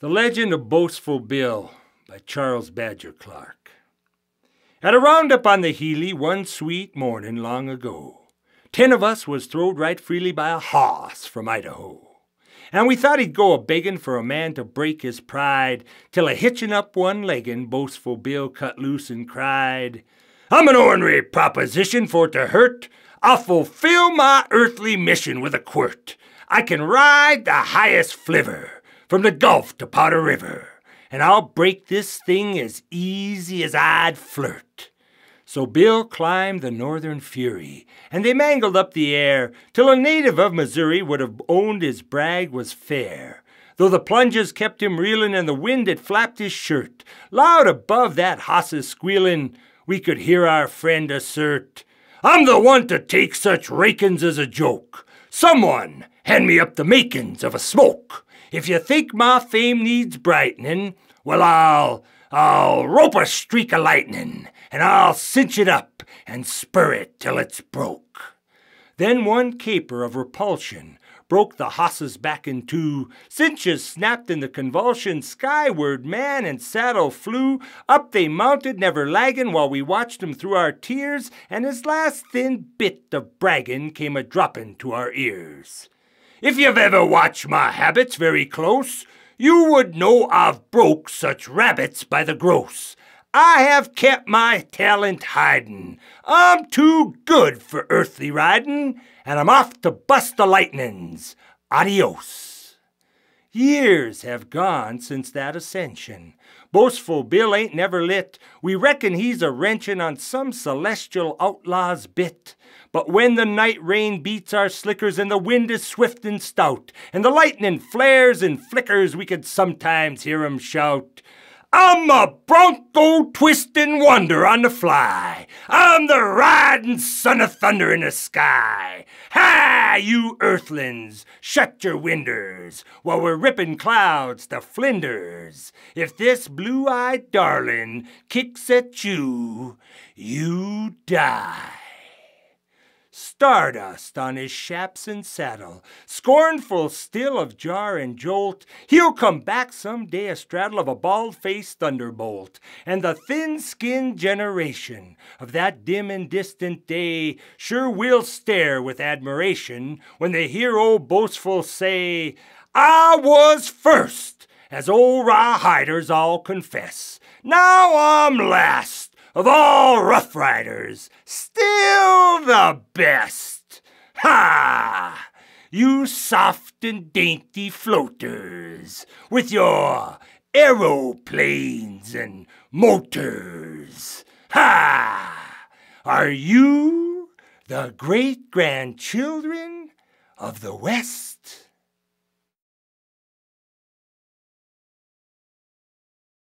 The Legend of Boastful Bill by Charles Badger Clark. At a roundup on the Gily one sweet morning long ago, ten of us was throwed right freely by a hoss from Idaho. And we thought he'd go a beggin' for a man to break his pride, till a hitchin' up one leggin', boastful Bill cut loose and cried, I'm an ornery proposition for to hurt. I'll fulfill my earthly mission with a quirt. I can ride the highest flivver from the Gulf to Powder River, and I'll break this thing as easy as I'd flirt. So Bill climbed the northern fury, and they mangled up the air, till a native of Missouri would have owned his brag was fair. Though the plunges kept him reelin' and the wind had flapped his shirt, loud above that hoss's squealin', we could hear our friend assert, I'm the one to take such rakin's as a joke. Someone hand me up the makin's of a smoke. If you think my fame needs brightening, well, I'll, I'll rope a streak of lightning, and I'll cinch it up and spur it till it's broke. Then one caper of repulsion broke the hoss's back in two. Cinches snapped in the convulsion. Skyward man and saddle flew. Up they mounted, never laggin', while we watched him through our tears, and his last thin bit of braggin' came a droppin' to our ears. If you've ever watched my habits very close, you would know I've broke such rabbits by the gross. I have kept my talent hidin'. I'm too good for earthly ridin', and I'm off to bust the lightnin's. Adios. Years have gone since that ascension. Boastful Bill ain't never lit. We reckon he's a wrenchin' on some celestial outlaw's bit. But when the night rain beats our slickers and the wind is swift and stout, and the lightning flares and flickers, we could sometimes hear him shout, I'm a bronco twisting wonder on the fly. I'm the riding son of thunder in the sky. Hi, you earthlings, shut your winders while we're ripping clouds to flinders. If this blue eyed darling kicks at you, you die stardust on his chaps and saddle, scornful still of jar and jolt. He'll come back some day a straddle of a bald faced thunderbolt, and the thin skinned generation of that dim and distant day sure will stare with admiration when they hear old boastful say, I was first, as old rawhiders all confess. Now I'm last of all Rough Riders, still the best. Ha! You soft and dainty floaters with your aeroplanes and motors. Ha! Are you the great grandchildren of the West?